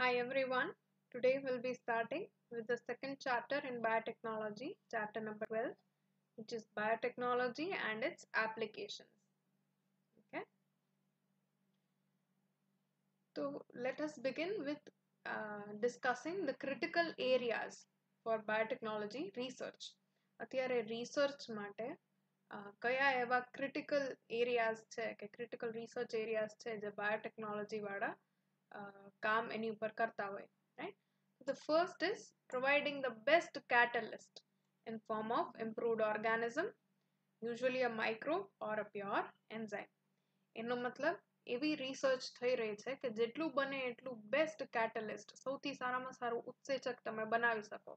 Hi everyone. Today we'll be starting with the second chapter in biotechnology, chapter number 12, which is biotechnology and its applications. Okay. So let us begin with uh, discussing the critical areas for biotechnology research. અત્યારે research માટે કયા એવા critical areas છે કે critical research areas છે જે biotechnology વાળા કામ એની ઉપર કરતા હોય right the first is providing the best catalyst in form of improved organism, usually a microbe or a pure enzyme. એનો મતલબ એવી રિસર્ચ થઈ રહી છે કે જેટલું બને એટલું બેસ્ટ કેટલિસ્ટ સૌથી સારામાં સારું ઉત્સેચક તમે બનાવી શકો.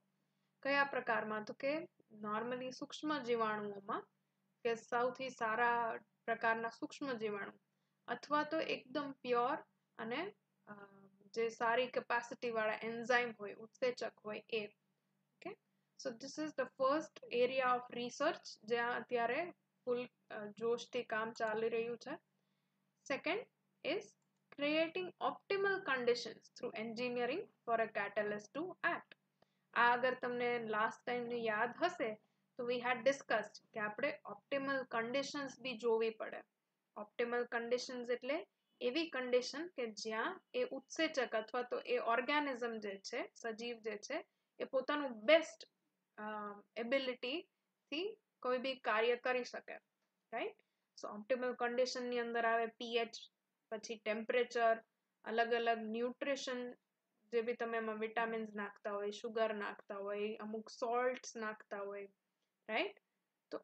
કયા પ્રકારમાં? તો કે નોર્મલી સૂક્ષ્મ જીવાણુઓમાં કે સૌથી સારા પ્રકારના સૂક્ષ્મ જીવાણુ, અથવા તો એકદમ પ્યોર અને જે સારી કેપેસિટી વાળા એન્ઝાઇમ હોય, ઉત્સેચક હોય એ. Okay so this is the first area of research જ્યાં અત્યારે ફૂલ જોશથી કામ ચાલી રહ્યું છે. Second is creating optimal conditions through engineering for a catalyst to act આ અગર તમને લાસ્ટ ટાઈમની યાદ હશે, તો વી હેડ ડિસ્કસ્ડ કે આપણે ઓપ્ટિમલ કન્ડિશન્સ બી જોવી પડે. ઓપ્ટિમલ કન્ડિશન્સ એટલે એવી કન્ડિશન કે જ્યાં એ ઉત્સેચક અથવા તો એ ઓર્ગેનિઝમ જે છે, સજીવ જે છે, એ પોતાનું બેસ્ટ એબિલિટીથી કોઈ બી કાર્ય કરી શકે. રાઈટ સો ઓપ્ટિમલ કન્ડિશનની અંદર આવે પીએચ પછી ટેમ્પરેચર અલગ અલગ ન્યુટ્રિશન જે બી તમે એમાં વિટામિન્સ નાખતા હોય શુગર નાખતા હોય, અમુક સોલ્ટ્સ નાખતા હોય. રાઈટ તો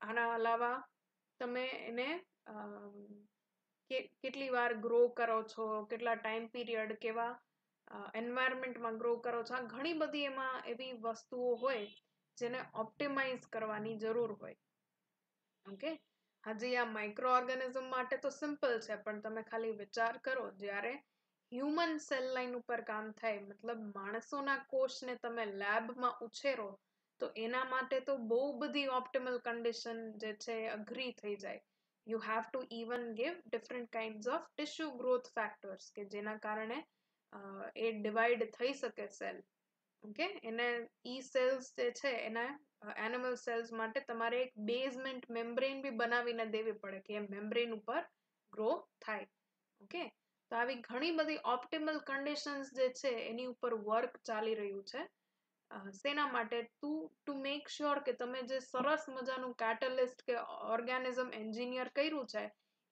આના અલાવા તમે એને કેટલી વાર ગ્રો કરો છો? કેટલા ટાઈમ પીરિયડ કેવા એન્વાયરમેન્ટમાં ગ્રો કરો છો? આ ઘણી બધી એમાં એવી વસ્તુઓ હોય જેને ઓપ્ટિમાઇઝ કરવાની જરૂર હોય. ઓકે? હજી આ માઇક્રો ઓર્ગેનિઝમ માટે તો સિમ્પલ છે, પણ તમે ખાલી વિચાર કરો, જ્યારે હ્યુમન સેલ લાઇન ઉપર કામ થાય, મતલબ માણસોના કોષને તમે લેબમાં ઉછેરો, તો એના માટે તો બહુ બધી ઓપ્ટિમલ કન્ડિશન જે છે અઘરી થઈ જાય. You have to even give different kinds of tissue growth factors કે જેના કારણે એ ડિવાઈડ થઈ શકે સેલ ઓકે એને ઈ સેલ્સ જે છે, એના એનિમલ સેલ્સ માટે તમારે એક બેઝમેન્ટ મેમ્બ્રેન બી બનાવીને દેવી પડે કે એ મેમ્બ્રેન ઉપર ગ્રો થાય. ઓકે તો આવી ઘણી બધી ઓપ્ટિમલ કન્ડિશન્સ જે છે, એની ઉપર વર્ક ચાલી રહ્યું છે. શેના માટે ટુ ટુ મેક શ્યોર કે તમે જે સરસ મજાનું કેટલિસ્ટ કે ઓર્ગેનિઝમ એન્જિનિયર કર્યું છે,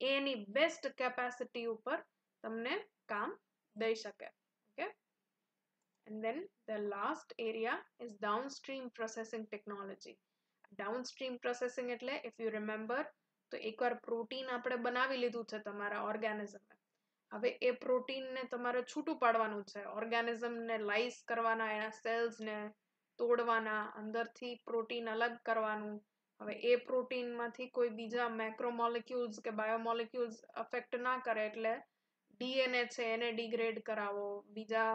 એની બેસ્ટ કેપેસિટી ઉપર તમને કામ દઈ શકે, okay? And then the last area is downstream processing technology downstream processing એટલે ઇફ યુ રિમેમ્બર તો એકવાર પ્રોટીન આપણે બનાવી લીધું છે તમારા ઓર્ગેનિઝમે હવે એ પ્રોટીનને તમારે છૂટું પાડવાનું છે. ઓર્ગેનિઝમને લાઈસ કરવાના, એના સેલ્સને તોડવાના, અંદરથી પ્રોટીન અલગ કરવાનું. હવે એ પ્રોટીનમાંથી કોઈ બીજા મેક્રોમોલિક્યુલ્સ કે બાયોમોલિક્યુલ્સ અફેક્ટ ના કરે એટલે ડીએનએ છે એને ડિગ્રેડ કરાવો. બીજા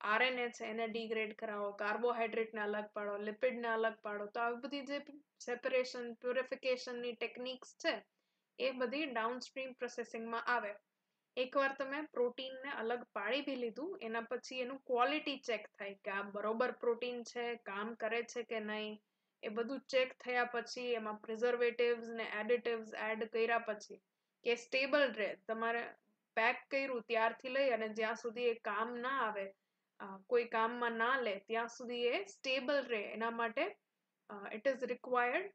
આરએનએ છે એને ડિગ્રેડ કરાવો. કાર્બોહાઈડ્રેટને અલગ પાડો લિપિડને અલગ પાડો. તો આવી બધી જે સેપરેશન પ્યુરિફિકેશનની ટેકનિક્સ છે, એ બધી ડાઉનસ્ટ્રીમ પ્રોસેસિંગમાં આવે. એકવાર તમે પ્રોટીનને અલગ પાડી બી લીધું, એના પછી એનું ક્વોલિટી ચેક થાય કે આ બરોબર પ્રોટીન છે, કામ કરે છે કે નહીં, એ બધું ચેક થયા પછી, એમાં પ્રિઝર્વેટિવ્સ ને એડિટિવ્સ એડ કર્યા પછી કે સ્ટેબલ રહે. તમારે પેક કર્યું ત્યારથી લઈ અને જ્યાં સુધી એ કામ ના આવે કોઈ કામમાં ના લે, ત્યાં સુધી એ સ્ટેબલ રહે. એના માટે ઇટ ઇઝ રિક્વાયર્ડ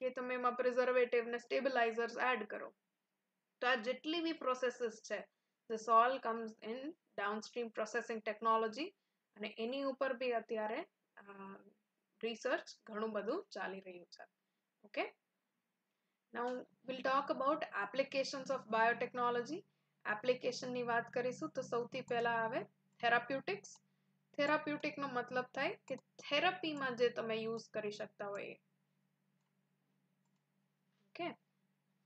કે તમે એમાં પ્રિઝર્વેટિવ ને સ્ટેબિલાઇઝર્સ એડ કરો. તો આ જેટલી બી પ્રોસેસીસ છે this all comes in downstream processing technology અને એની ઉપર બી અત્યારે રિસર્ચ ઘણું બધું ચાલી રહ્યું છે. Okay now will talk about applications of biotechnology એપ્લિકેશનની વાત કરીશું તો સૌથી પહેલા આવે થેરાપ્યુટિક્સ થેરાપ્યુટિકનો મતલબ થાય કે થેરાપીમાં જે તમે યુઝ કરી શકતા હોય okay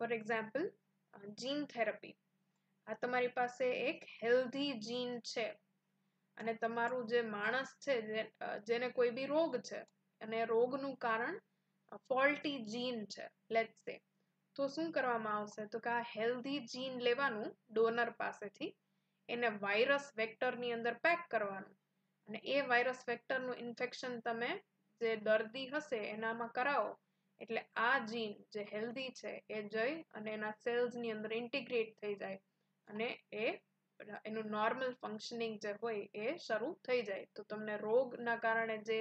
for example gene therapy આ તમારી પાસે એક હેલ્ધી જીન છે. અને તમારું જે માણસ છે જેને કોઈ બી રોગ છે, અને રોગનું કારણ ફોલ્ટી જીન છે લેટ સે તો શું કરવામાં આવશે? તો કે આ હેલ્ધી જીન લેવાનું ડોનર પાસેથી એને વાયરસ વેક્ટરની અંદર પેક કરવાનું. અને એ વાયરસ વેક્ટરનું ઇન્ફેક્શન તમે જે દર્દી હશે, એનામાં કરાવો. એટલે આ જીન જે હેલ્ધી છે એ જઈ અને એના સેલ્સની અંદર ઇન્ટિગ્રેટ થઈ જાય અને એ એનું નોર્મલ ફંક્શનિંગ જે હોય એ શરૂ થઈ જાય તો તમને રોગના કારણે જે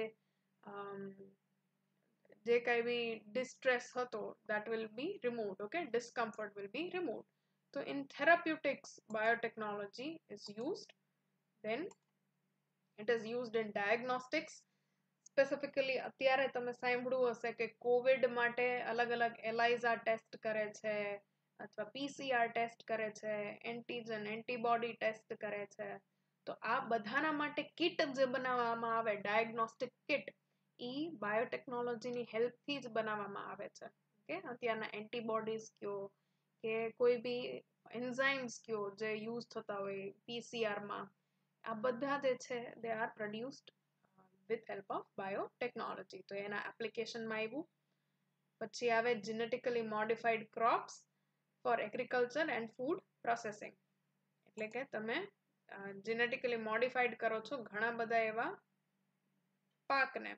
જે કઈ બી ડિસ્ટ્રેસ હતો that will be removed okay discomfort will be removed so in therapeutics biotechnology is used then it is used in diagnostics specifically અત્યારે તમે સાંભળ્યું હશે કે કોવિડ માટે અલગ અલગ એલાઇઝા ટેસ્ટ કરે છે, અથવા પીસીઆર ટેસ્ટ કરે છે એન્ટીજન એન્ટીબોડી ટેસ્ટ કરે છે. તો આ બધાના માટે કિટ જે બનાવવામાં આવે ડાયગ્નોસ્ટિક કિટ એ બાયોટેકનોલોજીની હેલ્પથી જ બનાવવામાં આવે છે. કે અત્યારના એન્ટીબોડીઝ કયો, કે કોઈ બી એન્ઝાઇમ્સ કયો જે યુઝ થતા હોય પીસીઆરમાં આ બધા જે છે they are produced with help of biotechnology તો એના એપ્લિકેશનમાં આવ્યું પછી આવે genetically modified crops for agriculture and food processing એટલે કે તમે જીનેટિકલી મોડિફાઈડ કરો છો ઘણા બધા એવા પાકને.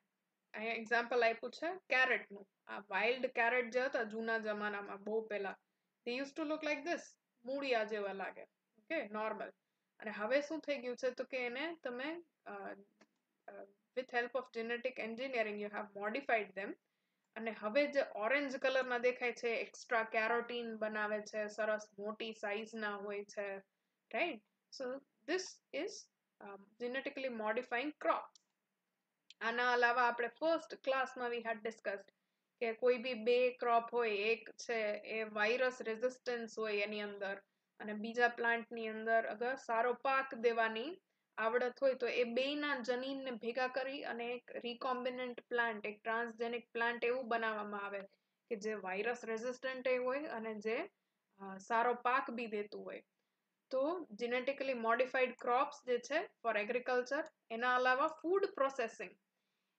અહીંયા એક્ઝામ્પલ આપ્યું છે કેરેટનું. આ વાઇલ્ડ કેરેટ જે હતા જૂના જમાનામાં, બહુ પહેલા તે use to look like this મૂળિયા જેવા લાગે. ઓકે નોર્મલ અને હવે શું થઈ ગયું છે તો કે એને તમે with help of genetic engineering you have modified them અને હવે જે ઓરેન્જ કલરના દેખાય છે એક્સ્ટ્રા કેરોટીન બનાવે છે, સરસ મોટી સાઇઝના હોય છે right so this is genetically modifying crop આના અલાવા આપણે ફર્સ્ટ ક્લાસમાં વી હેડ ડિસ્કસ્ડ કે કોઈ બી બે ક્રોપ હોય, એક છે એ વાયરસ રેઝિસ્ટન્સ હોય એની અંદર અને બીજા પ્લાન્ટની અંદર અગર સારો પાક દેવાની આવડત હોય તો એ બેયના જનીનને ભેગા કરી અને એક રિકોમ્બિનન્ટ પ્લાન્ટ એક ટ્રાન્સજેનિક પ્લાન્ટ એવું બનાવવામાં આવે કે જે વાયરસ રેઝિસ્ટન્ટ હોય અને જે સારો પાક બી દેતું હોય. તો જીનેટિકલી મોડિફાઈડ ક્રોપ્સ જે છે ફોર એગ્રીકલ્ચર એના અલાવા ફૂડ પ્રોસેસિંગ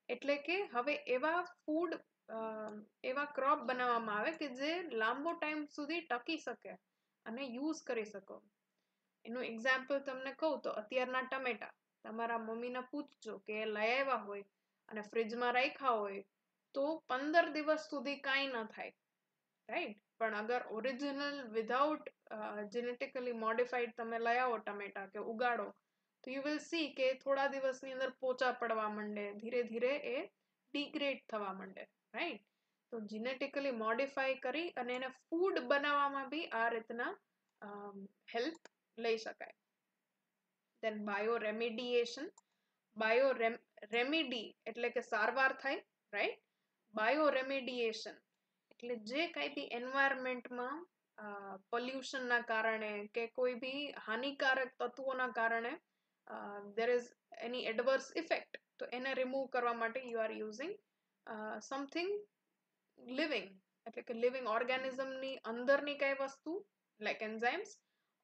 એટલે કે હવે એવા ફૂડ એવા ક્રોપ બનાવવામાં આવે કે જે લાંબો ટાઈમ સુધી ટકી શકે અને યુઝ કરી શકો. એનું એક્ઝામ્પલ તમને કહું તો અત્યારના ટમેટા. તમારા મમ્મીને પૂછજો કે લઈ આવ્યા હોય અને ફ્રિજમાં રાખ્યા હોય તો પંદર દિવસ સુધી કાંઈ ન થાય. રાઈટ પણ અગર ઓરિજિનલ વિધાઉટ જેનેટિકલી મોડિફાઈડ તમે લઈ આવો ટમેટા કે ઉગાડો, તો યુ વિલ સી કે થોડા દિવસની અંદર પોચા પડવા માંડે, ધીરે ધીરે એ ડિગ્રેડ થવા માંડે. રાઈટ તો જીનેટિકલી મોડિફાઈ કરી અને એને ફૂડ બનાવવામાં બી આ રીતના હેલ્પ લઈ શકાય. Then bioremediation bio remedy એટલે કે સારવાર થાય રાઈટ બાયો રેમિડિએશન એટલે જે કાંઈ બી એન્વાયરમેન્ટમાં પોલ્યુશનના કારણે કે કોઈ બી હાનિકારક તત્વોના કારણે there is any adverse effect તો એને રિમૂવ કરવા માટે you are using something living એટલે કે લિવિંગ ઓર્ગેનિઝમની અંદરની કઈ વસ્તુ like enzymes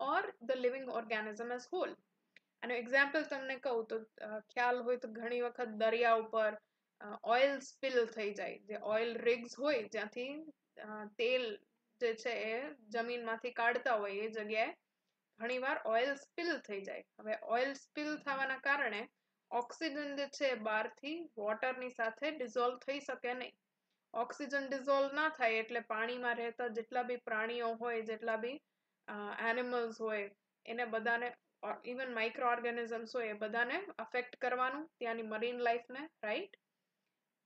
or the living organism as whole આનું એક્ઝામ્પલ તમને કહું તો ખ્યાલ હોય તો ઘણી વખત દરિયા ઉપર ઓઇલ સ્પિલ થઈ જાય. જે ઓઇલ રિગ્સ હોય જ્યાંથી તેલ જે છે એ જમીનમાંથી કાઢતા હોય એ જગ્યાએ ઘણીવાર ઓઇલ સ્પિલ થઈ જાય. હવે ઓઇલ સ્પિલ થવાના કારણે ઓક્સિજન જે છે બહારથી વોટરની સાથે ડિઝોલ્વ થઈ શકે નહીં. ઓક્સિજન ડિઝોલ્વ ના થાય એટલે પાણીમાં રહેતા જેટલા બી પ્રાણીઓ હોય, જેટલા બી એનિમલ્સ હોય, એને બધાને ઇવન માઇક્રો ઓર્ગેનિઝમ્સ હોય, એ બધાને અફેક્ટ કરવાનું ત્યાંની મરીન લાઈફને રાઈટ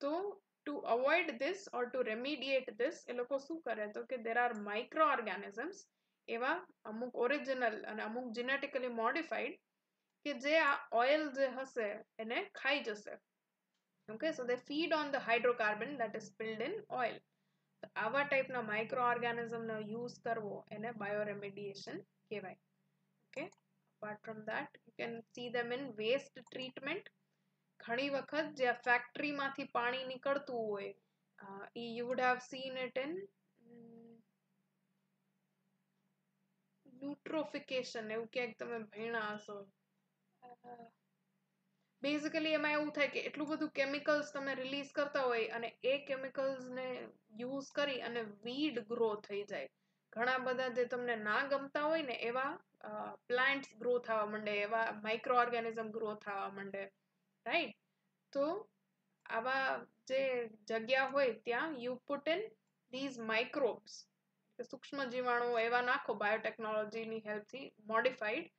તો to avoid this or to remediate this એ લોકો શું કરે તો કે દેર આર માઇક્રો ઓર્ગેનિઝમ્સ એવા અમુક ઓરિજિનલ અને અમુક જીનેટિકલી મોડિફાઈડ કે જે આ ઓઇલ જે હશે, એને ખાઈ જશે. Okay so they feed on the hydrocarbon that is build in oil આવા ટાઈપના માઇક્રો ઓર્ગેનિઝમનો યુઝ કરવો એને બાયોરેમેડિએશન કહેવાય. Okay apart from that you can see them in waste treatment ઘણી વખત જે ફેક્ટરીમાંથી પાણી નીકળતું હોય એ you would have seen it in eutrophication, એવું ક્યાંક તમે ભણ્યા હશો. બેઝિકલી એમાં એવું થાય કે એટલું બધું કેમિકલ્સ તમે રિલીઝ કરતા હોય અને એ કેમિકલ્સને યુઝ કરી અને વીડ ગ્રો થઈ જાય. ઘણા બધા જે તમને ના ગમતા હોય ને એવા પ્લાન્ટ્સ ગ્રો થવા માંડે, એવા માઇક્રો ઓર્ગેનિઝમ ગ્રો થવા માંડે રાઈટ તો આવા જે જગ્યા હોય ત્યાં you put in these microbes સૂક્ષ્મ જીવાણુઓ એવા નાખો બાયોટેકનોલોજીની હેલ્પથી મોડિફાઈડ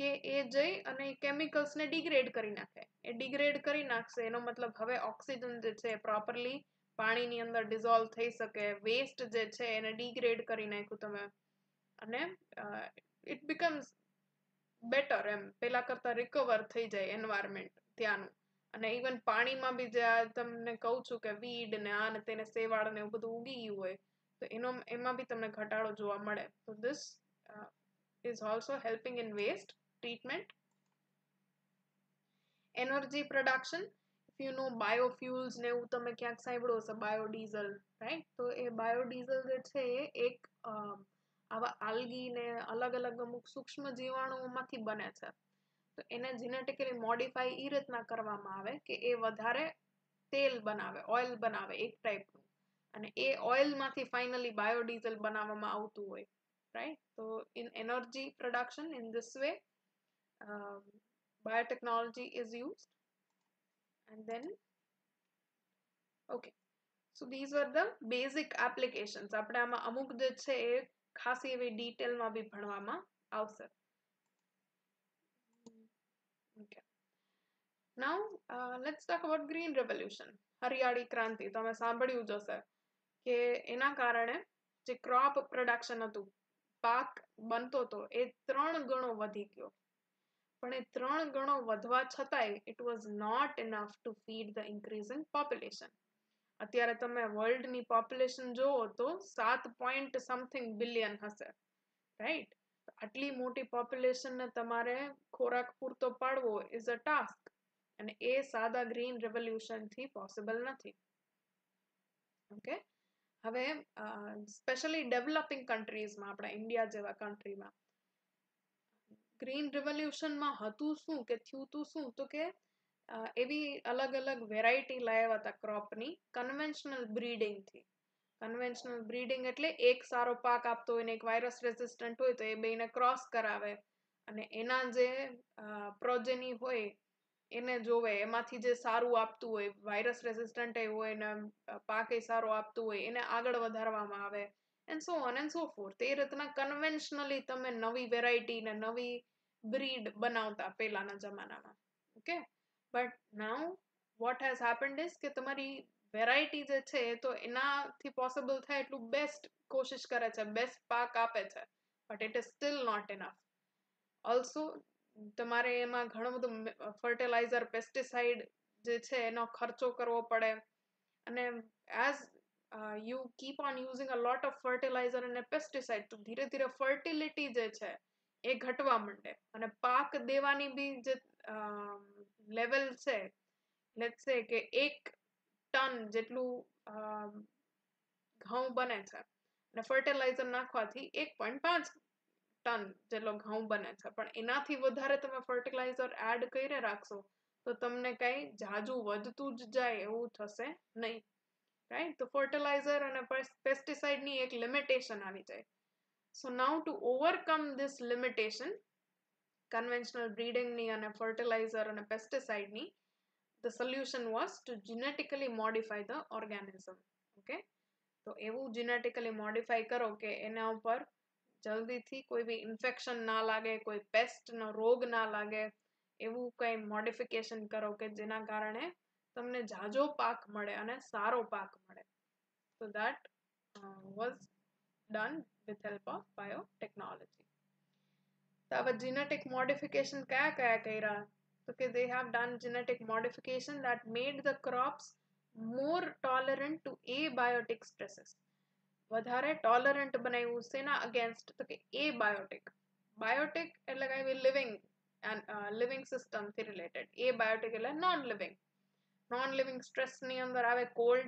કે એ જઈ અને કેમિકલ્સને ડિગ્રેડ કરી નાખે. એ ડિગ્રેડ કરી નાખશે, એનો મતલબ હવે ઓક્સિજન જે છે પ્રોપરલી પાણીની અંદર ડિઝોલ્વ થઈ શકે વેસ્ટ જે છે એને ડિગ્રેડ કરી નાખ્યું તમે. અને ઇટ બીકમ્સ બેટર એમ. પહેલાં કરતાં રિકવર થઈ જાય એન્વાયરમેન્ટ ત્યાંનું. અને ઇવન પાણીમાં બી જે આ તમને કહું છું કે વીડ ને આ ને તેને સેવાળ ને એવું બધું ઉગી ગયું હોય, તો એનો, એમાં બી તમને ઘટાડો જોવા મળે. તો this is also helping in waste treatment energy production If you know biofuels ને એવું તમે ક્યાંક સાંભળ્યું હશે બાયોડીઝલ રાઈટ તો એ બાયોડીઝલ જે છે એ એક આવા આલ્ગી ને અલગ અલગ અમુક સૂક્ષ્મ જીવાણુઓમાંથી બને છે. તો એને જીનેટિકલી મોડિફાઈ એ રીતના કરવામાં આવે કે એ વધારે તેલ બનાવે ઓઇલ બનાવે એક ટાઈપનું અને એ ઓઇલમાંથી ફાઇનલી બાયોડીઝલ બનાવવામાં આવતું હોય રાઈટ તો in energy production in this way biotechnology is used and then okay so these were the basic applications આપણે આમાં અમુક જે છે એ ખાસી એવી ડિટેલમાં બી ભણવામાં આવશે okay now uh, let's talk about green revolution હરિયાળી ક્રાંતિ તમે સાંભળ્યું જ હશે કે એના કારણે જે ક્રોપ પ્રોડક્શન હતું પાક બનતો હતો એ ત્રણ ગણો વધી ગયો પણ એ ત્રણ ગણો વધવા છતાંય it was not enough to feed the increasing population અત્યારે તમે વર્લ્ડની પોપ્યુલેશન જુઓ તો સાત પોઈન્ટ સમથિંગ બિલિયન હશે રાઈટ આટલી મોટી પોપ્યુલેશનને તમારે ખોરાક પૂરતો પાડવો ઇઝ અ ટાસ્ક અને એ સાદા ગ્રીન રેવોલ્યુશનથી પોસિબલ નથી. ઓકે હવે સ્પેશિયલી ડેવલપિંગ કન્ટ્રીઝમાં આપણા ઇન્ડિયા જેવા કન્ટ્રીમાં ગ્રીન રિવોલ્યુશનમાં હતું શું કે થયું તું શું? તો કે એવી અલગ અલગ વેરાયટી લાવ્યા હતા ક્રોપની. કન્વેન્શનલ બ્રીડિંગથી કન્વેન્શનલ બ્રીડિંગ એટલે એક સારો પાક આપતો હોય ને એક વાયરસ રેઝિસ્ટન્ટ હોય તો એ બેને ક્રોસ કરાવે. અને એના જે પ્રોજેની હોય, એને જોવે. એમાંથી જે સારું આપતું હોય, વાયરસ રેઝિસ્ટન્ટ હોય ને પાક એ સારો આપતું હોય, એને આગળ વધારવામાં આવે. And so on and so forth એ રીતના કન્વેન્શનલી તમે નવી વેરાયટી ને નવી બ્રીડ બનાવતા પહેલાના જમાનામાં okay but now what has happened is કે તમારી વેરાયટી જે છે તો એનાથી પોસિબલ થાય એટલું બેસ્ટ કોશિશ કરે છે બેસ્ટ પાક આપે છે but it is still not enough also તમારે એમાં ઘણું બધું ફર્ટિલાઇઝર પેસ્ટિસાઇડ જે છે એનો ખર્ચો કરવો પડે અને as you keep on using a lot of fertiliser અને પેસ્ટિસાઇડ તો ધીરે ધીરે ફર્ટિલિટી જે છે એ ઘટવા માંડે. અને પાક દેવાની બી જે લેવલ છે લેટ્સ સે કે એક ટન જેટલું ઘઉં બને છે. અને ફર્ટિલાઇઝર નાખવાથી એક પોઈન્ટ પાંચ ટન જેટલો ઘઉં બને છે. પણ એનાથી વધારે તમે ફર્ટિલાઇઝર એડ કરીને રાખશો, તો તમને કંઈ જાજુ વધતું જ જાય એવું થશે નહીં. રાઈટ તો ફર્ટિલાઇઝર અને પેસ્ટિસાઇડની એક લિમિટેશન આવી જાય. So now to overcome this limitation, conventional breeding ni and a fertilizer and a pesticide ni, the solution was to genetically modify the organism. Okay? તો એવું જીનેટિકલી મોડિફાઈ કરો કે એના ઉપર જલ્દીથી કોઈ બી ઇન્ફેક્શન ના લાગે કોઈ પેસ્ટનો રોગ ના લાગે એવું કંઈ મોડિફિકેશન કરો કે જેના કારણે તમને જાજો પાક મળે અને સારો પાક મળે તો that uh, was done with help of biotechnology. તો હવે genetic modification કયા કયા કર્યા તો કે they have done genetic modification that made the crops more tolerant to abiotic stresses. વધારે tolerant બનાવ્યું શેના against તો કે abiotic. Biotic એટલે કઈ living and uh, living system થી related. Abiotic એટલે non living. non living stress ની અંદર આવે cold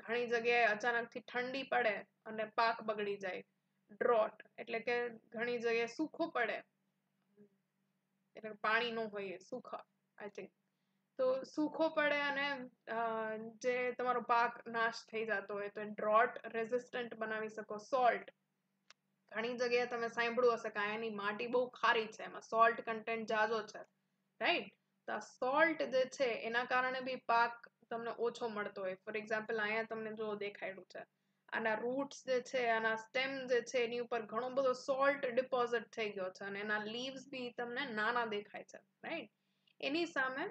ઘણી જગ્યાએ અચાનકથી ઠંડી પડે અને પાક બગડી જાય. ડ્રોટ એટલે કે ઘણી જગ્યાએ સૂખું પડે. એટલે પાણી ન હોય સુખા આઈ થિંક તો સૂખો પડે અને જે તમારો પાક નાશ થઈ જતો હોય તો ડ્રોટ રેઝિસ્ટન્ટ બનાવી શકો, સોલ્ટ. ઘણી જગ્યાએ તમે સાંભળ્યું હશે કે અહીંયાની માટી બહુ ખારી છે, એમાં સોલ્ટ કન્ટેન્ટ જાજો છે, રાઈટ? તો સોલ્ટ જે છે, એના કારણે બી પાક તમને ઓછો મળતો હોય. ફોર એક્ઝામ્પલ અહીંયા તમને જો દેખાડ્યું છે. આના રૂટ્સ જે છે, આના સ્ટેમ જે છે, એની ઉપર ઘણો બધો સોલ્ટ ડિપોઝિટ થઈ ગયો છે અને એના લીવ્સ બી તમને નાના દેખાય છે રાઈટ એની સામે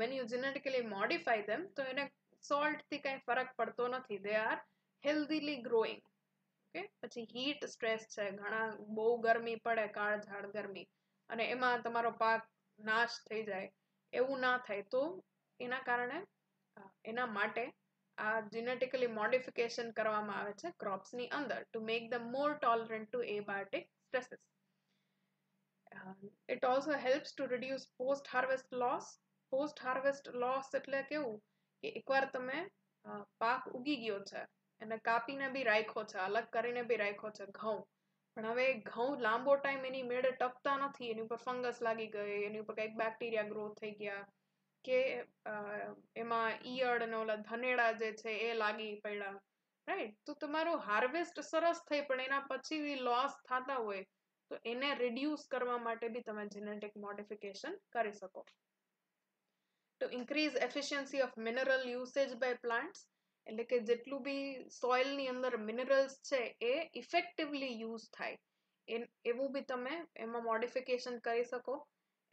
when you genetically modify them તો એને સોલ્ટથી કંઈ ફરક પડતો નથી. They are healthily growing okay પછી હીટ સ્ટ્રેસ છે. ઘણા બહુ ગરમી પડે કાળઝાળ ગરમી. અને એમાં તમારો પાક નાશ થઈ જાય. એવું ના થાય. તો એના કારણે એના માટે આ જીનેટિકલી મોડિફિકેશન કરવામાં આવે છે ક્રોપ્સની અંદર to make the more tolerant to abiotic stresses it also helps to reduce post harvest loss post harvest loss એટલે કેવું? કે એકવાર તમે પાક ઉગી ગયો છે એને કાપીને બી રાખ્યો છે, અલગ કરીને બી રાખ્યો છે ઘઉં. પણ હવે ઘઉં લાંબો ટાઈમ એની મેળે ટકતા નથી, એની ઉપર ફંગસ લાગી ગઈ, એની ઉપર કંઈક બેક્ટેરિયા ગ્રો થઈ ગયા. કે એમાં ઈયળ અને ઓલા ધનેડા જે છે એ લાગી પડ્યા રાઈટ તો તમારું હાર્વેસ્ટ સરસ થઈ, પણ એના પછી લોસ થતા હોય, તો એને રિડ્યુસ કરવા માટે બી તમે જેનેટિક મોડિફિકેશન કરી શકો. To increase efficiency of mineral usage by plants એટલે કે જેટલું બી સોઇલની અંદર મિનરલ્સ છે, એ ઇફેક્ટિવલી યુઝ થાય. એવું બી તમે એમાં મોડિફિકેશન કરી શકો.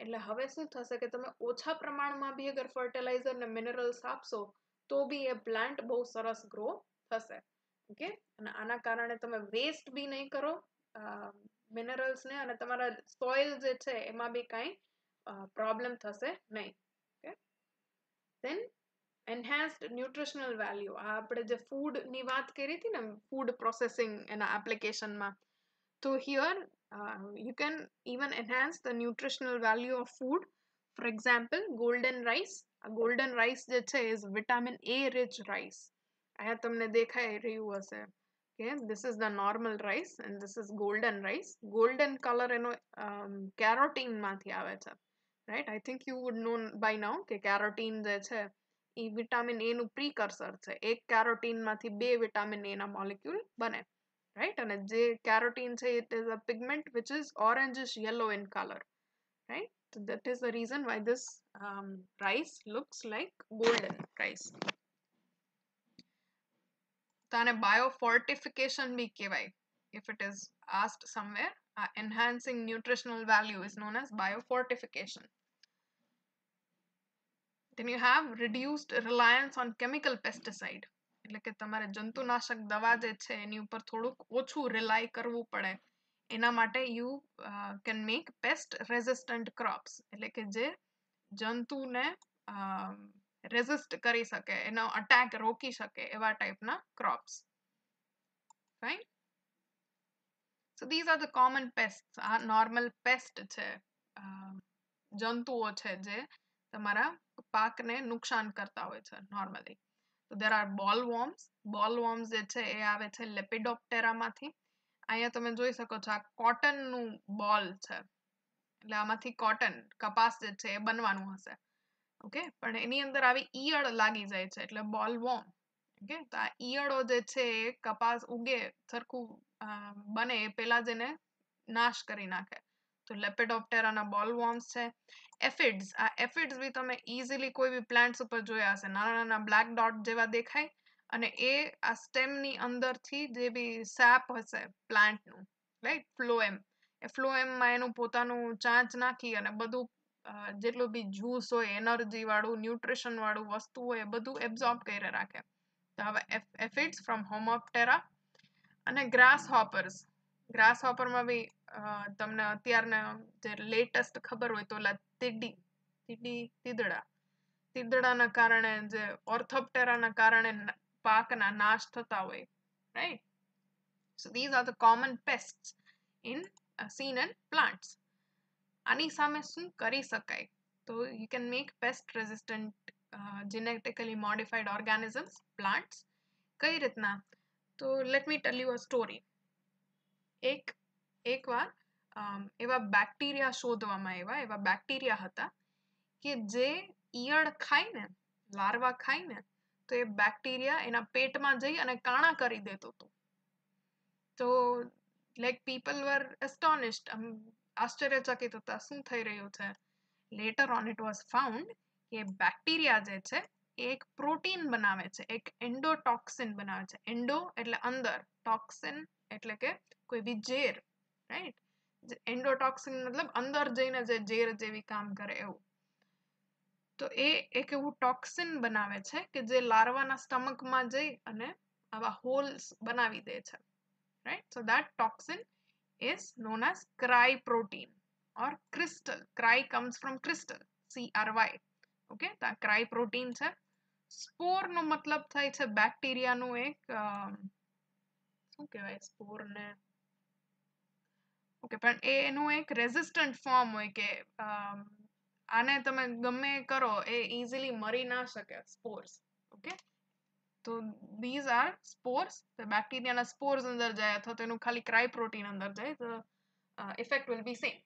એટલે હવે શું થશે કે તમે ઓછા પ્રમાણમાં બી અગર ફર્ટિલાઇઝર ને મિનરલ્સ આપશો, તો બી એ પ્લાન્ટ બહુ સરસ ગ્રો થશે. ઓકે અને આના કારણે તમે વેસ્ટ બી નહીં કરો મિનરલ્સને અને તમારા સોઇલ જે છે એમાં બી કાંઈ પ્રોબ્લેમ થશે નહીં. Okay then enhanced nutritional value આ આપણે જે ફૂડની વાત કરી હતી ને ફૂડ પ્રોસેસિંગ એના એપ્લિકેશનમાં તો here you can even enhance the nutritional value of food for example golden rice આ ગોલ્ડન રાઈસ જે છે is vitamin A rich rice અહીંયા તમને દેખાઈ રહ્યું હશે કે this is the normal rice and this is golden rice golden colour એનો કેરોટીનમાંથી આવે છે right I think you would know by now કે કેરોટીન જે છે એ વિટામિન એનું પ્રીકર્સર છે એક કેરોટીનમાંથી બે વિટામિન એના મોલિક્યુલ બને રાઈટ અને જે કેરોટીન છે it is a pigment which is orangish yellow in colour right So that is the reason why this um, rice looks like golden rice. તો આને બાયોફોર્ટિફિકેશન બી કહેવાય if it is asked somewhere uh, enhancing nutritional value is known as biofortification then you have reduced reliance on chemical pesticide એટલે કે તમારે જંતુનાશક દવા જે છે એની ઉપર થોડુંક ઓછું રિલાય કરવું પડે. એના માટે you can make pest resistant crops એટલે કે જે જંતુને રેઝિસ્ટ કરી શકે, એનો અટેક રોકી શકે એવા ટાઈપના crops right so these are the common pest આ નોર્મલ પેસ્ટ છે. જંતુઓ છે જે તમારા પાકને નુકસાન કરતા હોય છે નોર્મલી તો are આર બોલ વોર્મ્સ બોલ જે છે, એ આવે છે લેપિડોપ્ટેરામાંથી અહીંયા તમે જોઈ શકો છો, આ કોટનનું બોલ છે. એટલે આમાંથી કોટન કપાસ જે છે, એ બનવાનું હશે. ઓકે? પણ એની અંદર આવી ઈયળ લાગી જાય છે, એટલે બોલ વોર્મ ઓકે? તો આ ઈયળો જે છે, એ કપાસ ઉગે, સરખું બને, એ પહેલા જ એને નાશ કરી નાખે. તો લેપેડોપ્ટેરાના બોલ વોર્મ્સ છે. એફિડ્સ આ એફિડ્સ બી તમે ઇઝીલી કોઈ બી પ્લાન્ટ્સ ઉપર જોયા હશે. નાના નાના બ્લેક ડોટ જેવા દેખાય અને એ આ સ્ટેમની અંદરથી જે બી સેપ હશે પ્લાન્ટનું રાઈટ ફ્લોએમ એ ફ્લોએમમાં એનું પોતાનું ચાંચ નાખી અને બધું જેટલું બી જ્યુસ હોય એનર્જી વાળું ન્યુટ્રિશન વાળું વસ્તુ હોય એ બધું એબ્ઝોર્બ કરી રાખે. તો હવે એફિડ્સ ફ્રોમ હોમોપ્ટેરા અને ગ્રાસ હોપર્સ ગ્રાસ હોપરમાં બી તમને અત્યારના જે લેટેસ્ટ ખબર હોય તો ઓલા તીડી તીડી, તીદડા. તીદડાના કારણે જે ઓર્થોપ્ટેરાના કારણે પાકના નાશ થતા હોય right so these are the common pest in seen and plants આની સામે શું કરી શકાય? તો you can make pest resistant genetically modified organisms plants કઈ રીતના? તો let me tell you a story એક એકવાર એવા બેક્ટેરિયા શોધવામાં આવ્યા, એવા બેક્ટેરિયા હતા કે જે ઈયળ ખાય ને, લાર્વા ખાય ને, તો એ બેક્ટેરિયા એના પેટમાં જઈ અને કાણા કરી દેતો હતો. તો લાઈક પીપલ વર એસ્ટોનિશ્ડ આશ્ચર્યચકિત હતા, શું થઈ રહ્યું છે? Later on it was found કે બેક્ટેરિયા જે છે, એ એક પ્રોટીન બનાવે છે, એક એન્ડોટોક્સિન બનાવે છે. એન્ડો એટલે અંદર ટોક્સિન એટલે કે કોઈ બી ઝેર રાઈટ એન્ડોટોક્સિન મતલબ અંદર જઈને જે ઝેર જેવી કામ કરે એવું. તો એ એક એવું ટોક્સિન બનાવે છે કે જે લાર્વાના સ્ટમકમાં જઈ અને આવા હોલ્સ બનાવી દે છે right so that toxin is known as cry protein or crystal Cry comes from crystal C R Y okay તો આ ક્રાય પ્રોટીન છે. સ્પોરનો મતલબ થાય છે બેક્ટેરિયાનું એક શું કહેવાય? સ્પોર ને ઓકે, પણ એ એનું એક રેઝિસ્ટન્ટ ફોર્મ હોય કે આને તમે ગમે કરો, એ ઇઝીલી મરી ના શકે સ્પોર્સ ઓકે? તો ધીઝ આર સ્પોર્સ બેક્ટેરિયાના સ્પોર્સ અંદર જાય અથવા તો એનું ખાલી ક્રાય પ્રોટીન અંદર જાય, તો ઇફેક્ટ વિલ બી સેમ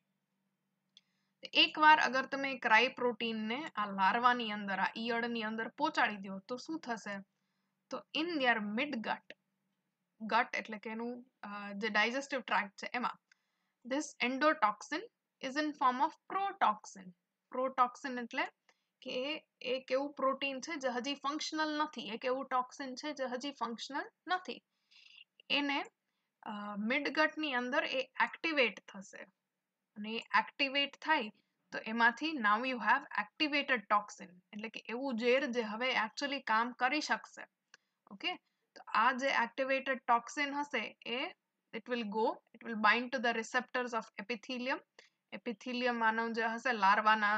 એકવાર અગર તમે ક્રાય પ્રોટીનને આ લાર્વાની અંદર, આ ઈયળની અંદર પહોંચાડી દો, તો શું થશે? તો ઇન યર મિડ ગટ ગટ એટલે કે એનું જે ડાયજેસ્ટિવ ટ્રેક્ટ છે, એમાં this endotoxin is in form of protoxin protoxin એટલે કે એક એવું પ્રોટીન છે જે હજી ફંક્શનલ નથી. એક એવું ટોક્સિન છે જે હજી ફંક્શનલ નથી. એને મિડગટની અંદર એ એક્ટિવેટ થશે. અને એ એક્ટિવેટ થાય તો એમાંથી now you have activated toxin એટલે કે એવું ઝેર જે હવે એકચ્યુઅલી કામ કરી શકશે. ઓકે? તો આ જે એક્ટિવેટેડ ટોક્સિન હશે એ it will go, it will bind to the receptors of epithelium. Epithelium આનું જે હશે લાર્વાના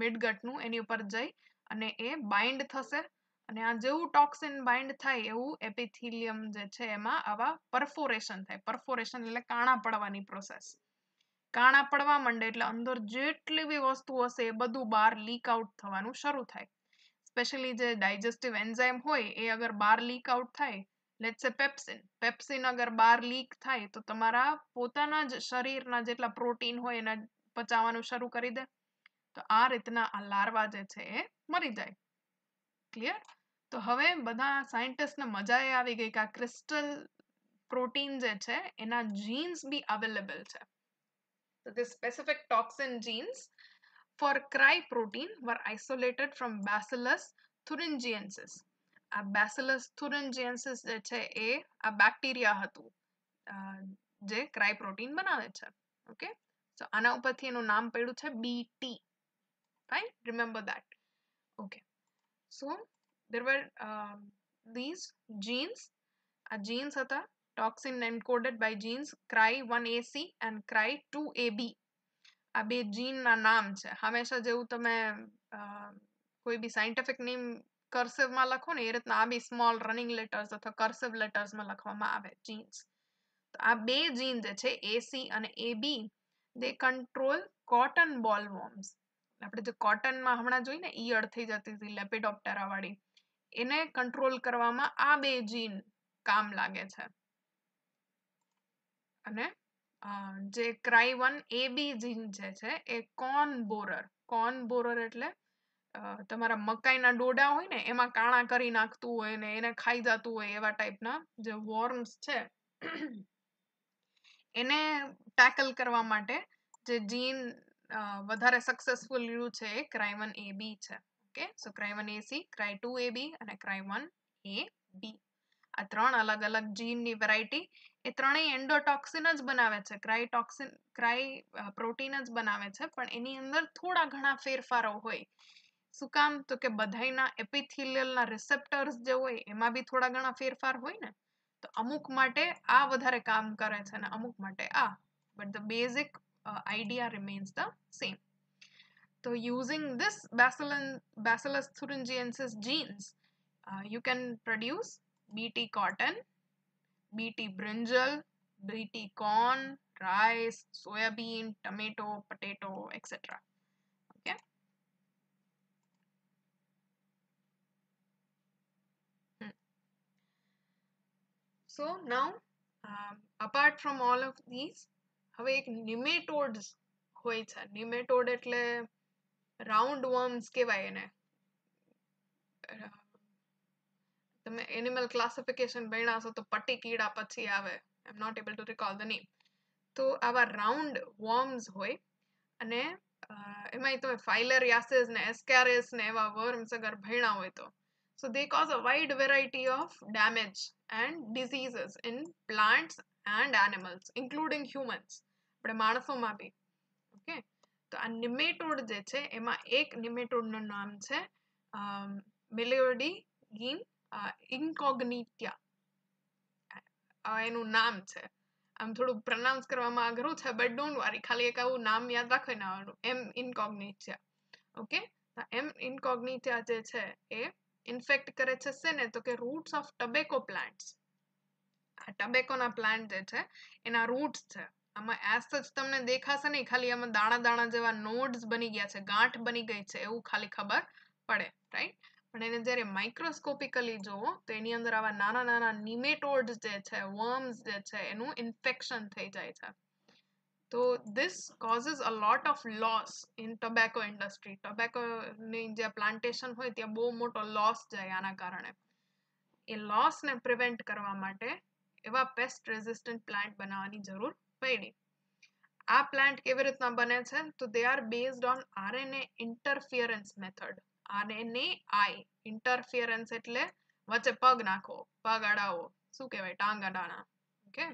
મિડગટનું એની ઉપર જઈ અને એ બાઇન્ડ થશે. અને આ જેવું ટોક્સિન બાઇન્ડ થાય એવું એપિથિલિયમ જે છે એમાં આવા પરફોરેશન થાય. પરફોરેશન એટલે કાણા પડવાની પ્રોસેસ કાણા પડવા માંડે એટલે અંદર જેટલી બી વસ્તુ હશે એ બધું બહાર લીક આઉટ થવાનું શરૂ થાય. સ્પેશિયલી જે ડાયજેસ્ટિવ એન્ઝાઇમ હોય એ અગર બહાર લીક આઉટ થાય લેટ્સ એ પેપ્સિન પેપ્સિન અગર બહાર લીક થાય તો તમારા પોતાના જ શરીરના જેટલા પ્રોટીન હોય એને પચાવવાનું શરૂ કરી દે. તો આ રીતના આ લાર્વા જે છે એ મરી જાય. ક્લિયર તો હવે બધા સાયન્ટિસ્ટને મજા એ આવી ગઈ કે આ ક્રિસ્ટલ પ્રોટીન જે છે એના જીન્સ બી અવેલેબલ છે. તો the specific toxin genes for cry protein were isolated from Bacillus thuringiensis. આ બેસિલસ થુરન્જિયન્સિસ જે છે એ આ બેક્ટેરિયા હતું જે ક્રાય પ્રોટીન બનાવે છે. ઓકે સો આના ઉપરથી એનું નામ પડ્યું છે BT right remember that okay so there were uh, these genes. આ genes હતા toxin encoded by genes cry1ac and cry2ab આ બે જીનના નામ છે. હંમેશા જેવું તમે કોઈ બી સાયન્ટિફિક નેમ કર્સિવમાં લખો ને એ રીતના આ બી સ્મોલ રનિંગ લેટર્સ અથવા કર્સિવ લેટર્સમાં લખવામાં આવે જીન્સ તો આ બે જીન જે છે એસી અને A B they control cotton boll worms આપણે જે કોટનમાં હમણાં જોઈ ને, ઈયળ થઈ જતી હતી લેપિડોપ્ટેરાવાળી એને કંટ્રોલ કરવામાં આ બે જીન કામ લાગે છે. અને જે ક્રાઈ વન એ બી જીન જે છે, એ કોન બોરર કોન બોરર એટલે તમારા મકાઈના ડોડા હોય ને, એમાં કાણા કરી નાખતું હોય ને, એને ખાઈ જતું હોય એવા ટાઈપના જે વોર્મ્સ છે, એને ટેકલ કરવા માટે જે જીન વધારે સક્સેસફુલ રહ્યું છે એ ક્રાઇવન એ બી છે. Okay so cry one A C cry two A B અને ક્રાઈ એ બી આ ત્રણ અલગ અલગ જીનની વેરાયટી એ ત્રણેય એન્ડોટોક્સિન જ બનાવે છે. ક્રાઇટોક્સિન ક્રાઈ પ્રોટીન જ બનાવે છે. પણ એની અંદર થોડા ઘણા ફેરફારો હોય. શું કામ તો કે બધાયના એપિથિલિયલના રિસેપ્ટર્સ જે હોય એમાં બી થોડા ઘણા ફેરફાર હોય ને તો અમુક માટે આ વધારે કામ કરે છે અને અમુક માટે આ but the basic idea remains the same. So using this bacillus, bacillus thuringiensis genes, uh, you can produce BT cotton, BT brinjal, BT corn, rice, soybean, tomato, potato, etc. Okay. Hmm. So now apart from all of these હવે એક નિમેટોડ્સ હોય છે. Nematode એટલે round વર્મ્સ કહેવાય એને. તમે animal classification ભણ્યા છો તો પટ્ટી કીડા પછી આવે. Am not able to recall the name તો આવા રાઉન્ડ વોર્મ્સ હોય અને એમાંય તો ફાઇલરિયાસિસ ને એસ્કેરિસ ને એવા વર્મ્સ અગર ભણ્યા હોય તો. So they cause a wide variety of damage and diseases in plants and animals including humans આપણે માણસોમાં બી ઓકે તો આ નિમેટોડ જે છે એમાં એક નિમેટોડનું નામ છે મિલિયોડી ગીન ઇન્કોગ્નિટિયા એનું નામ છે આમ થોડું પ્રનાઉન્સ કરવામાં અઘરું છે બટ ડોન્ટ વરી ખાલી એક આવું નામ યાદ રાખી નાવાનું એમ ઇન્કોગ્નિટિયા ઓકે એમ ઇન્કોગ્નિટિયા જે છે એ ઇન્ફેક્ટ કરે છે શેને? તો કે રૂટ્સ ઓફ ટબેકો પ્લાન્ટ્સ આ ટબેકોના પ્લાન્ટ જે છે, એના રૂટ્સ છે. આમાં એસ જ તમને દેખાશે નહીં, ખાલી આમાં દાણા દાણા જેવા નોડ્સ બની ગયા છે, ગાંઠ બની ગઈ છે, એવું ખાલી ખબર પડે રાઈટ પણ એને જ્યારે માઇક્રોસ્કોપિકલી જુઓ, તો એની અંદર આવા નાના નાના નિમેટોડ્સ જે છે વર્મ્સ જે છે, એનું ઇન્ફેક્શન થઈ જાય છે. તો this causes a lot of loss in tobacco industry ટોબેકોની જે પ્લાન્ટેશન હોય ત્યાં બહુ મોટો લોસ જાય આના કારણે એ લોસને પ્રિવેન્ટ કરવા માટે એવા પેસ્ટ રેઝિસ્ટન્ટ પ્લાન્ટ બનાવવાની જરૂર પડી આ પ્લાન્ટ કેવી રીતના બને છે તો they are based on RNA interference method RNA I interference એટલે વચ્ચે પગ નાખો પગ અડાવો શું કહેવાય ટાંગ અડાણા ઓકે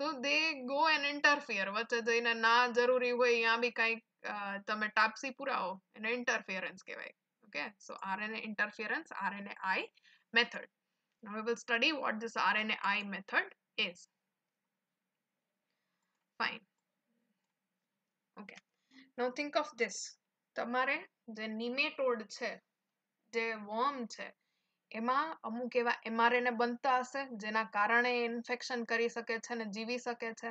તો દે ગો એન ઇન્ટરફિયર વચ્ચે જઈને ના જરૂરી હોય ત્યાં બી કંઈક તમે ટાપસી પુરાવો એને ઇન્ટરફિયરન્સ કહેવાય okay so rna interference rnai method now we will study what this rnai method is fine okay now think of this તમારે જે નિમેટોડ છે જે વર્મ છે એમાં અમુક એવા એમઆરએનએ બનતા હશે, જેના કારણે ઇન્ફેક્શન કરી શકે છે ને જીવી શકે છે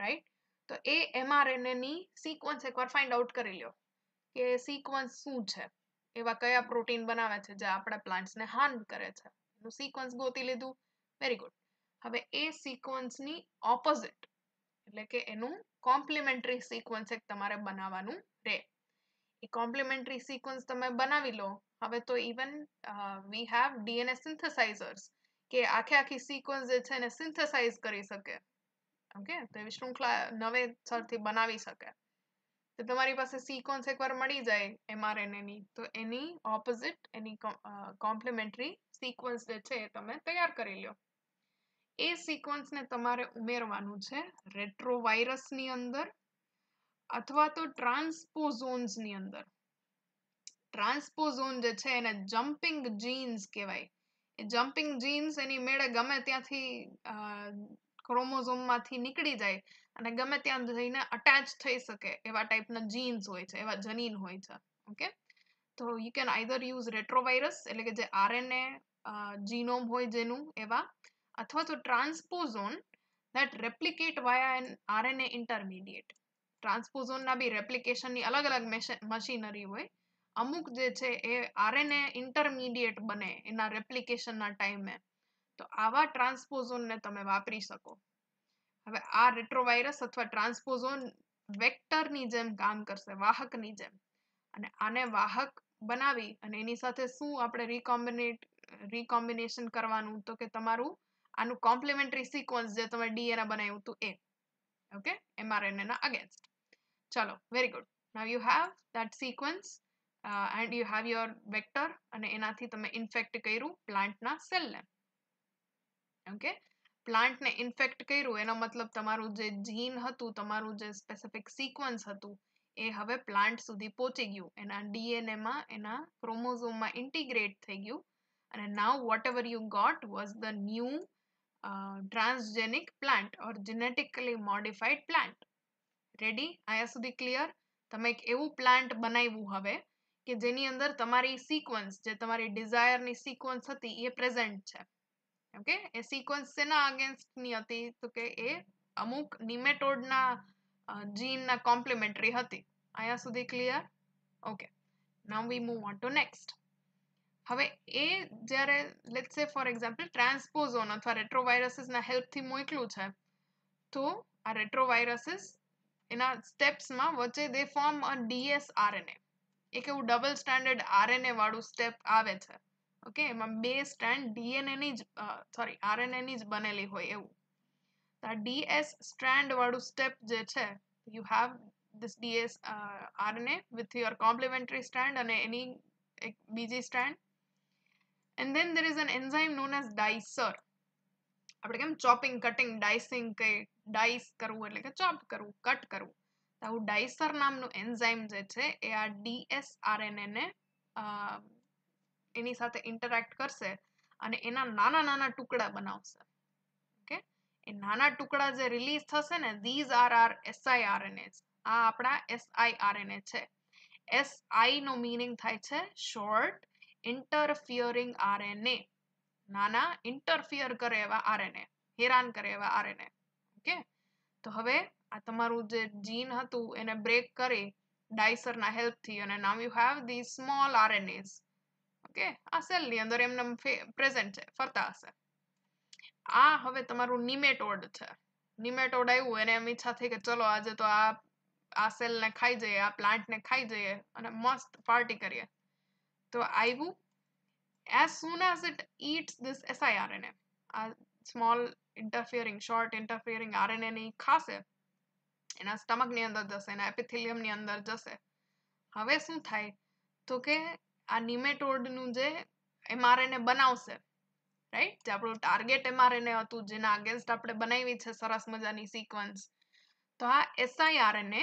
રાઈટ તો એ એમઆરએનએની સિક્વન્સ એકવાર ફાઇન્ડ આઉટ કરી લ્યો, કે સિક્વન્સ શું છે? એવા કયા પ્રોટીન બનાવે છે, જે આપણા પ્લાન્ટ્સને હાર્મ કરે છે? એનું સિક્વન્સ ગોતી લીધું વેરી ગુડ હવે એ સિક્વન્સની ઓપોઝિટ એટલે કે એનું કોમ્પ્લિમેન્ટરી સિક્વન્સ એક તમારે બનાવવાનું રહે એ કોમ્પ્લિમેન્ટરી સિક્વન્સ તમે બનાવી લો હવે તો even we have DNA synthesisers કે આખે આખી સિક્વન્સ જે છે એને સિન્થેસાઇઝ કરી શકે. ઓકે તો એવી શૃંખલા નવે સરથી બનાવી શકે. તો તમારી પાસે સિક્વન્સ એકવાર મળી જાય એમઆરએનએની તો એની ઓપોઝિટ એની કોમ્પ્લિમેન્ટરી સિક્વન્સ જે છે એ તમે તૈયાર કરી લો એ સિક્વન્સને તમારે ઉમેરવાનું છે રેટ્રોવાયરસની અંદર અથવા તો ટ્રાન્સપોઝોન્સની અંદર. ટ્રાન્સપોઝોન જે છે એને જમ્પિંગ જીન્સ કહેવાય. એ જમ્પિંગ જીન્સ એની મેળે ગમે ત્યાંથી ક્રોમોઝોમમાંથી નીકળી જાય અને ગમે ત્યાં જઈને અટેચ થઈ શકે એવા ટાઈપના જીન્સ હોય છે, એવા જનીન હોય છે, ઓકે? તો you can either use retrovirus એટલે કે જે આરએનએ જીનોમ હોય જેનું, એવા, અથવા તો transposon that replicate via an RNA intermediate. ટ્રાન્સપોઝોનના બી રેપ્લિકેશનની અલગ અલગ મશીનરી હોય. અમુક જે છે એ આરએનએ ઇન્ટરમીડિયેટ બને એના રેપ્લિકેશનના ટાઈમે તો આવા ટ્રાન્સપોઝોનને તમે વાપરી શકો. હવે આ રેટ્રોવાયરસ અથવા ટ્રાન્સપોઝોન વેક્ટરની જેમ કામ કરશે, વાહકની જેમ. અને આને વાહક બનાવી અને એની સાથે શું આપણે રિકોમ્બિનેટ રિકોમ્બિનેશન કરવાનું? તો કે તમારું આનું કોમ્પ્લિમેન્ટરી સિક્વન્સ જે તમે ડીએનએ બનાવ્યું હતું એ. ઓકે એમઆરએનએના અગેન્સ્ટ ચલો very good now you have that sequence and you have your vector અને એનાથી તમે ઇન્ફેક્ટ કર્યું પ્લાન્ટના સેલને ઓકે પ્લાન્ટને ઇન્ફેક્ટ કર્યું, એનો મતલબ તમારું જે જીન હતું, તમારું જે સ્પેસિફિક સિક્વન્સ હતું, એ હવે પ્લાન્ટ સુધી પહોંચી ગયું. એના ડીએનએમાં એના ક્રોમોઝોમમાં ઇન્ટિગ્રેટ થઈ ગયું. અને now whatever you got was the new transgenic plant or genetically modified plant ready અહીંયા સુધી ક્લિયર તમે એક એવું પ્લાન્ટ બનાવ્યું હવે કે જેની અંદર તમારી સિક્વન્સ જે તમારી ડિઝાયરની સિક્વન્સ હતી એ પ્રેઝન્ટ છે. ઓકે એ સિક્વન્સ શેના અગેન્સ્ટની હતી? તો કે એ અમુક નિમેટોડના જીનના કોમ્પ્લિમેન્ટરી હતી. અહીંયા સુધી clear okay now we move on to next હવે એ જ્યારે લેટ્સ સે ફોર એક્ઝામ્પલ ટ્રાન્સપોઝોન અથવા રેટ્રોવાયરસીસના હેલ્પથી મોકલું છે, તો આ રેટ્રોવાયરસીસ એના સ્ટેપ્સમાં વચ્ચે they form a DS RNA એક એવું ડબલ સ્ટાન્ડર્ડ આરએનએ વાળું સ્ટેપ આવે છે. ઓકે એમાં બે સ્ટ્રેન્ડ ડીએનએની જ સોરી આરએનએની જ બનેલી હોય એવું. તો આ ડીએસ સ્ટ્રેન્ડ વાળું સ્ટેપ જે છે you have this DS uh, RNA with your complementary અને એની એક બીજી strand. And then there is an enzyme known as dicer. આપણે કેમ ચોપિંગ કટિંગ ડાઇસિંગ કે ડાઇસ કરવું એટલે કે ચોપ કરવું કટ કરવું. તો આવું ડાઇસર નામનું એન્ઝાઇમ જે છે, એ આ ડીએસઆરએનએને એની સાથે ઇન્ટરેક્ટ કરશે અને એના નાના નાના ટુકડા બનાવશે. ઓકે? એ નાના ટુકડા જે રિલીઝ થશે ને ધીઝ આર આર એસઆઈઆરએનએ આ આપણા એસઆઈઆરએનએ છે. એસઆઈ નો મીનિંગ થાય છે શોર્ટ ઇન્ટરફિયરિંગ આરએનએ નાના ઇન્ટરફિયર કરે એવા આરએનએ હેરાન કરે એવા આરએનએ ઓકે? તો હવે આ તમારું જે જીન હતું એને બ્રેક કરી ડાયસરના હેલ્પથી અને now you have the small RNAs okay આ સેલની અંદર એમને પ્રેઝન્ટ છે, ફરતા હશે. આ હવે તમારું નિમેટોડ છે. નિમેટોડ આવ્યું, એને એમ ઈચ્છા થઈ કે ચલો આજે તો આ આ સેલને ખાઈ જઈએ, આ પ્લાન્ટને ખાઈ જઈએ અને મસ્ત પાર્ટી કરીએ. તો આવ્યું. As soon as it it's this siRNA આ સ્મોલ ઇન્ટરફિયરિંગ શોર્ટ ઇન્ટરફિયરિંગ આરએનએની ખાશે એના સ્ટમકની અંદર જશે, એના એપિથેલિયમની અંદર જશે. હવે શું થાય? તો કે આ નિમેટોડનું જે એમઆરએને બનાવશે રાઈટ જે આપણું ટાર્ગેટ એમઆરએને હતું, જેના અગેન્સ્ટ આપણે બનાવી છે સરસ મજાની સિક્વન્સ તો આ એસઆઈઆરએનએ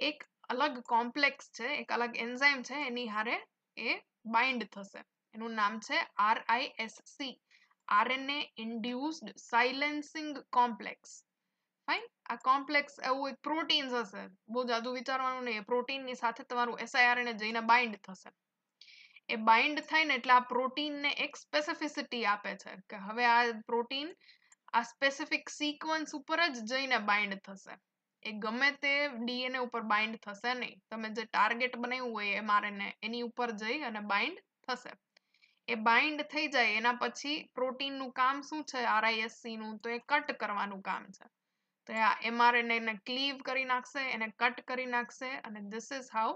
એક અલગ કોમ્પ્લેક્સ છે, એક અલગ એન્ઝાઇમ છે, એની હારે એ બાઇન્ડ થશે. એનું નામ છે RISC RNA induced silencing complex fine આ કોમ્પ્લેક્સ એવું એક પ્રોટીન્સ હશે. બહુ જાદુ વિચારવાનું નહીં. પ્રોટીનની સાથે તમારું એસઆઈઆરએનએ જઈને બાઇન્ડ થશે. એ બાઇન્ડ થાય ને એટલે આ પ્રોટીનને એક સ્પેસિફિસિટી આપે છે કે હવે આ પ્રોટીન આ સ્પેસિફિક સિક્વન્સ ઉપર જ જઈને બાઇન્ડ થશે. એ ગમે તે ડીએનએ ઉપર બાઇન્ડ થશે નહીં. તમે જે ટાર્ગેટ બનાવ્યું હોય એમઆરએનએ એની ઉપર જઈ અને બાઇન્ડ થશે. એ બાઇન્ડ થઈ જાય એના પછી પ્રોટીનનું કામ શું છે? આરઆઈએસસી નું તો એ કટ કરવાનું કામ છે. તો આ એમઆરએનએ ને ક્લીવ કરી નાખશે એને કટ કરી નાખશે અને ધીસ ઇઝ હાઉ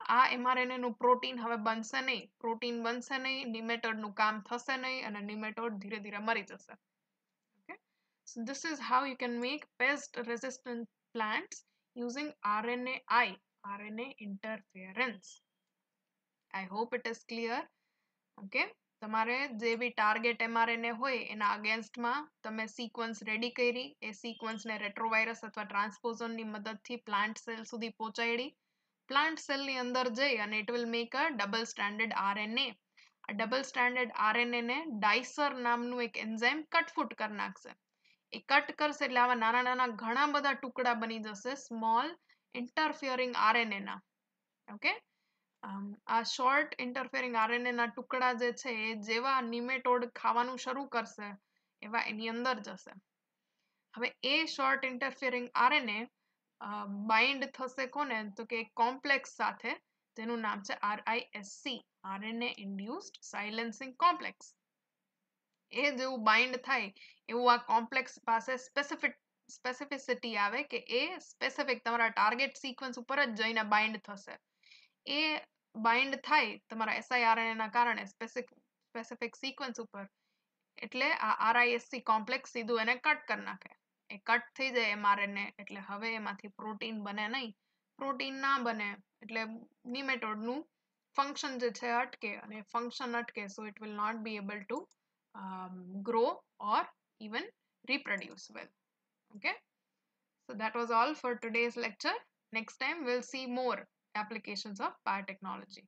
આ એમઆરએનએ નું પ્રોટીન હવે બનશે નહીં પ્રોટીન બનશે નહીં નિમેટોડનું કામ થશે નહીં અને નિમેટોડ ધીરે ધીરે મરી જશે okay so this is how you can make pest resistant plants using RNAi, RNA interference. I hope it is clear. Okay. તમારે જે બી ટાર્ગેટ એમઆરએનએ હોય, એના અગેન્સ્ટમાં તમે સિક્વન્સ રેડી કરી, એ સિક્વન્સને રેટ્રોવાયરસ અથવા ટ્રાન્સપોઝનની મદદથી પ્લાન્ટ સેલ સુધી પહોંચાડી. પ્લાન્ટ સેલની અંદર જઈ અને it will make a double standard RNA આ ડબલ સ્ટાન્ડર્ડ આરએનએ ને ડાયસર નામનું એક એન્ઝાઇમ કટફૂટ કરી નાખશે. એ કટ કરશે એટલે આવા નાના નાના ઘણા બધા ટુકડા બની જશે સ્મોલ ઇન્ટરફિયરિંગ આરએનએના ઓકે આ શોર્ટ ઇન્ટરફેરિંગ આરએનએના ટુકડા જે છે, એ જેવા નિમેટોડ ખાવાનું શરૂ કરશે, એવા એની અંદર જશે. હવે એ શોર્ટ ઇન્ટરફેરિંગ આરએનએ બાઇન્ડ થશે કોને? તો કે કોમ્પ્લેક્સ સાથે, જેનું નામ છે RISC RNA induced silencing complex એ જેવું બાઇન્ડ થાય, એવું આ કોમ્પ્લેક્સ પાસે સ્પેસિફિક સ્પેસિફિસિટી આવે કે એ સ્પેસિફિક તમારા ટાર્ગેટ સિક્વન્સ ઉપર જ જઈને બાઇન્ડ થશે. એ બાઇન્ડ થાય તમારા એસઆઈઆરએનએના કારણે સ્પેસિફિક સિક્વન્સ ઉપર. એટલે આ આરઆઈએસસી કોમ્પ્લેક્સ સીધું એને કટ કરી નાખે. એ કટ થઈ જાય એમઆરએનએ એટલે હવે એમાંથી પ્રોટીન બને નહીં. પ્રોટીન ના બને. એટલે નિમેટોડનું ફંક્શન જે છે અટકે અને ફંક્શન અટકે so it will not be able to grow or even reproduce well. Okay, so that was all for today's lecture. Next time we'll see more. Applications of biotechnology.